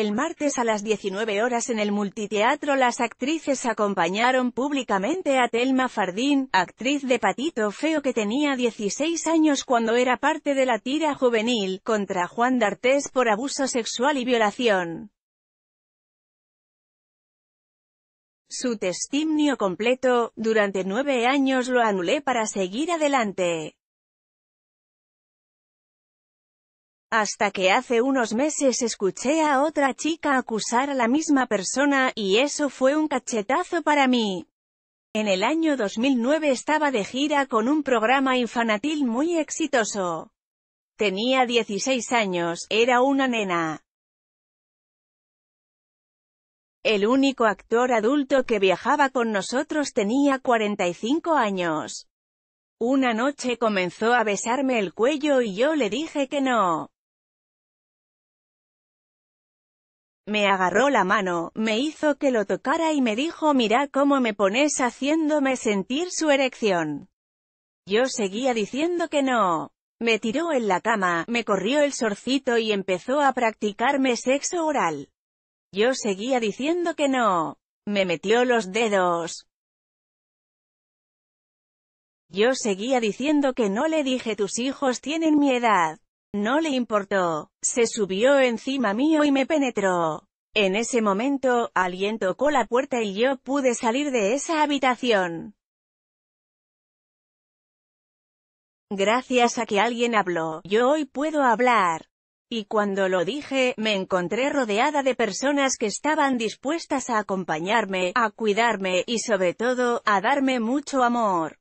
El martes a las 19 horas en el multiteatro las actrices acompañaron públicamente a Telma Fardín, actriz de Patito Feo que tenía 16 años cuando era parte de la tira juvenil, contra Juan D'Artés por abuso sexual y violación. Su testimonio completo, durante nueve años lo anulé para seguir adelante. Hasta que hace unos meses escuché a otra chica acusar a la misma persona, y eso fue un cachetazo para mí. En el año 2009 estaba de gira con un programa infantil muy exitoso. Tenía 16 años, era una nena. El único actor adulto que viajaba con nosotros tenía 45 años. Una noche comenzó a besarme el cuello y yo le dije que no. Me agarró la mano, me hizo que lo tocara y me dijo mira cómo me pones haciéndome sentir su erección. Yo seguía diciendo que no. Me tiró en la cama, me corrió el sorcito y empezó a practicarme sexo oral. Yo seguía diciendo que no. Me metió los dedos. Yo seguía diciendo que no le dije tus hijos tienen mi edad. No le importó. Se subió encima mío y me penetró. En ese momento, alguien tocó la puerta y yo pude salir de esa habitación. Gracias a que alguien habló, yo hoy puedo hablar. Y cuando lo dije, me encontré rodeada de personas que estaban dispuestas a acompañarme, a cuidarme, y sobre todo, a darme mucho amor.